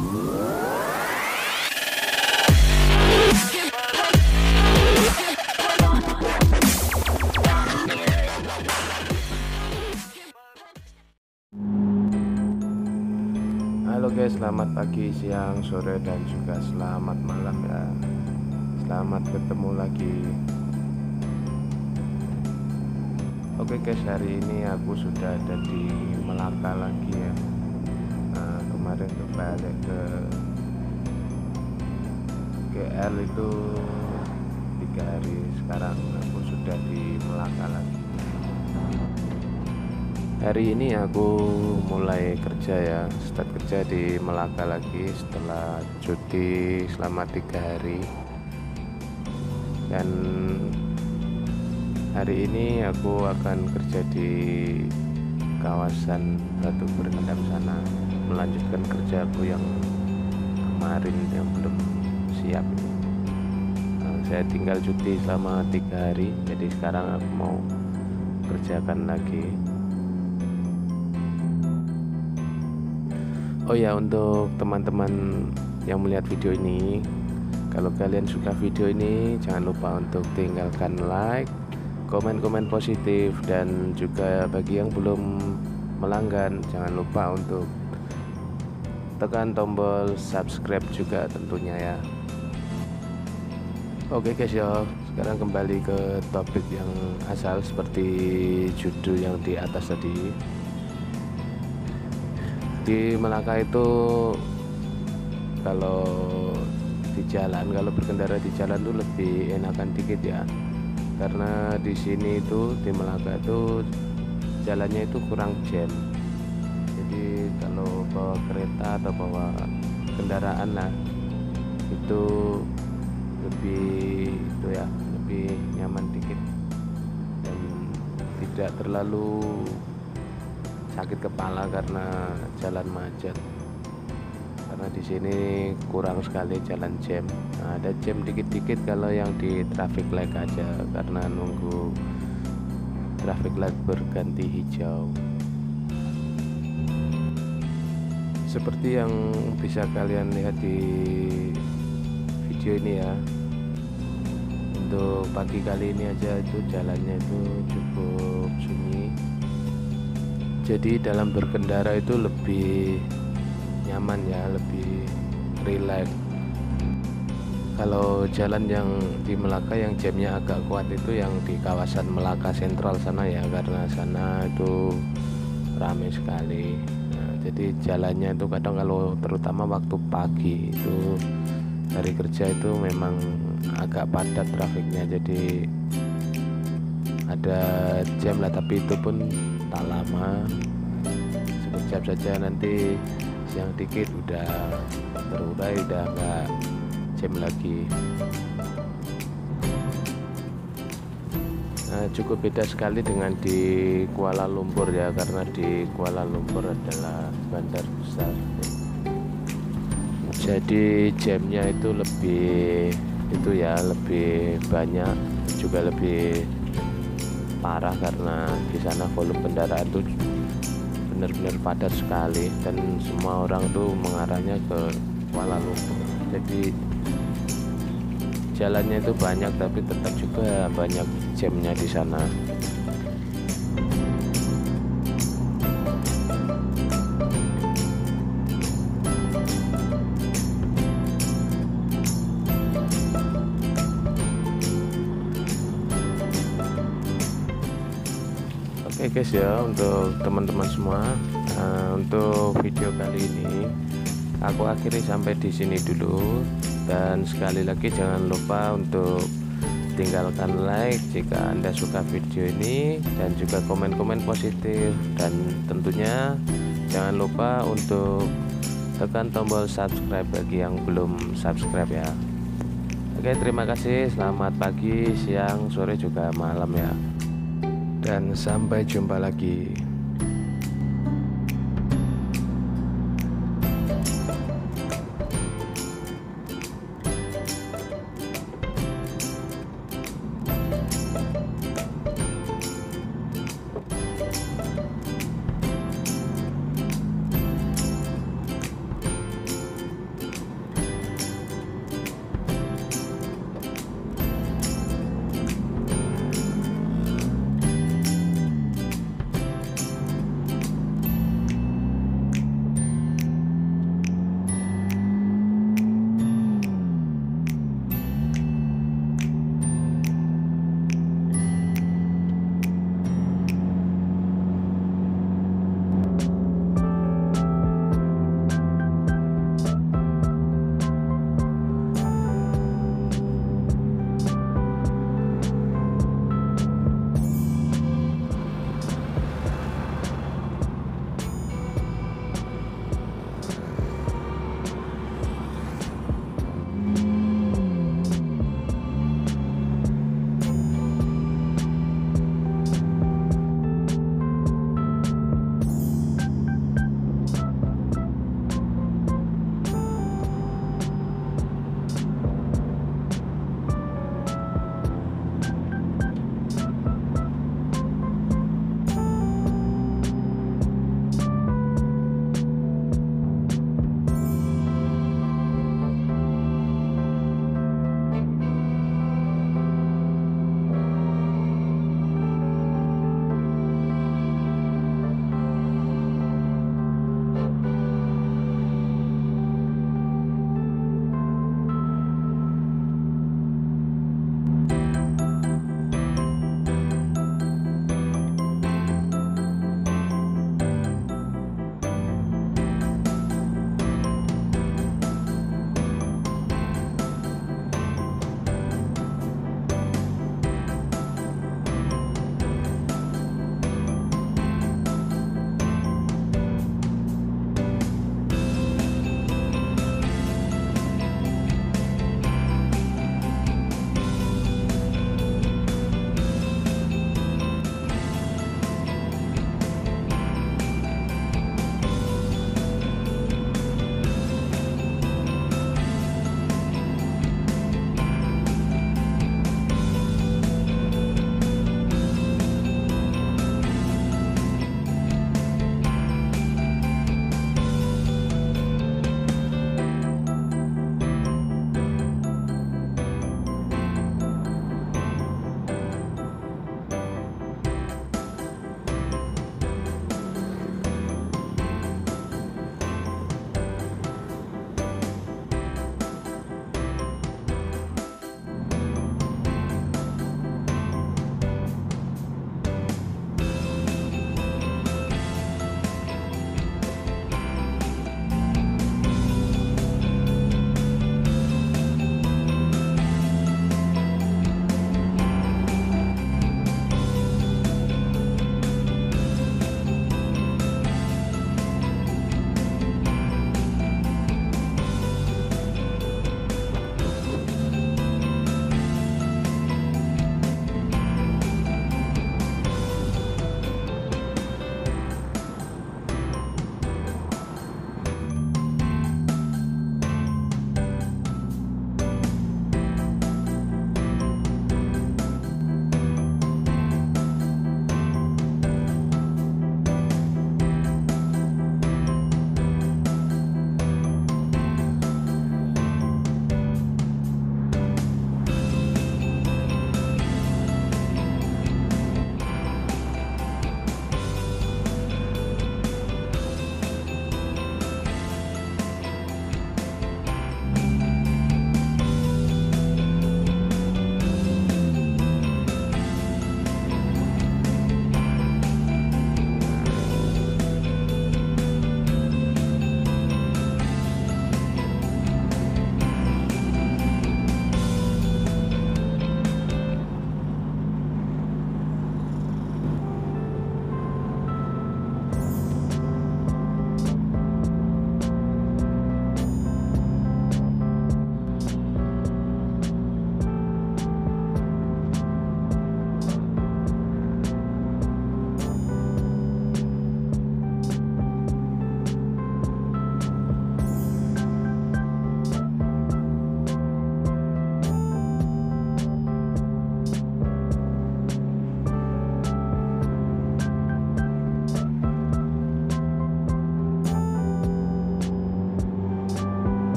Halo guys, selamat pagi, siang, sore, dan juga selamat malam ya. Selamat ketemu lagi. Oke guys, hari ini aku sudah ada di Melaka lagi ya. Kemarin tuh balik ke GL itu tiga hari. Sekarang aku sudah di Melaka lagi hari ini aku mulai kerja ya start kerja di Melaka lagi setelah cuti selama tiga hari dan hari ini aku akan kerja di kawasan Batu Berendam sana melanjutkan kerjaku yang kemarin yang belum siap. Nah, saya tinggal cuti selama tiga hari jadi sekarang aku mau kerjakan lagi. Oh ya untuk teman-teman yang melihat video ini Kalau kalian suka video ini Jangan lupa untuk tinggalkan like Komen-komen positif Dan juga bagi yang belum melanggan Jangan lupa untuk Tekan tombol subscribe juga tentunya ya. Oke guys ya. Sekarang kembali ke topik yang asal Seperti judul yang di atas tadi. Di Melaka itu kalau di jalan kalau berkendara di jalan tuh lebih enakan dikit ya. Karena di sini itu di Melaka itu jalannya itu kurang jam jadi kalau bawa kereta atau bawa kendaraan lah itu lebih itu ya lebih nyaman dikit. Dan tidak terlalu sakit kepala karena jalan macet. Karena di sini kurang sekali jalan jam. Nah, ada jam dikit-dikit kalau yang di traffic light aja karena nunggu traffic light berganti hijau seperti yang bisa kalian lihat di video ini ya. Untuk pagi kali ini aja itu jalannya itu cukup sunyi. Jadi dalam berkendara itu lebih nyaman ya lebih rileks kalau jalan yang di Melaka yang jamnya agak kuat itu yang di kawasan Melaka Sentral sana ya karena sana itu ramai sekali jadi jalannya itu kadang kalau terutama waktu pagi itu hari kerja itu memang agak padat trafiknya. Jadi ada jam lah tapi itu pun tak lama. Sekejap saja. Nanti siang dikit udah terurai udah nggak jam lagi nah, cukup beda sekali dengan di Kuala Lumpur ya karena di Kuala Lumpur adalah bandar besar. Jadi jamnya itu lebih itu ya lebih banyak juga lebih parah karena di sana volume kendaraan tuh benar-benar padat sekali dan semua orang tuh mengarahnya ke Kuala Lumpur. Jadi jalannya itu banyak tapi tetap juga banyak jamnya di sana. Oke okay guys ya untuk teman-teman semua nah, untuk video kali ini aku akhiri sampai di sini dulu. Dan sekali lagi jangan lupa untuk tinggalkan like jika anda suka video ini dan juga komen-komen positif. Dan tentunya jangan lupa untuk tekan tombol subscribe bagi yang belum subscribe ya. Oke terima kasih. Selamat pagi siang sore juga malam ya. Dan sampai jumpa lagi.